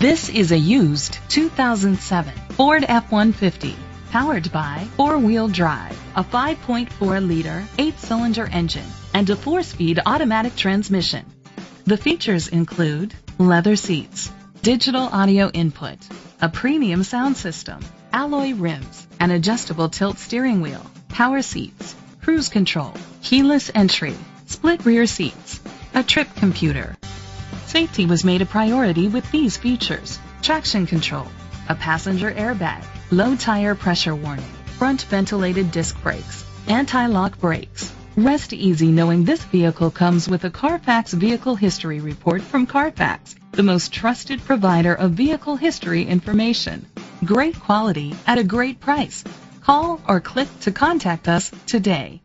This is a used 2007 Ford F-150 powered by four-wheel drive, a 5.4-liter, eight-cylinder engine, and a four-speed automatic transmission. The features include leather seats, digital audio input, a premium sound system, alloy rims, an adjustable tilt steering wheel, power seats, cruise control, keyless entry, split rear seats, a trip computer. Safety was made a priority with these features. Traction control, a passenger airbag, low tire pressure warning, front ventilated disc brakes, anti-lock brakes. Rest easy knowing this vehicle comes with a Carfax Vehicle History Report from Carfax, the most trusted provider of vehicle history information. Great quality at a great price. Call or click to contact us today.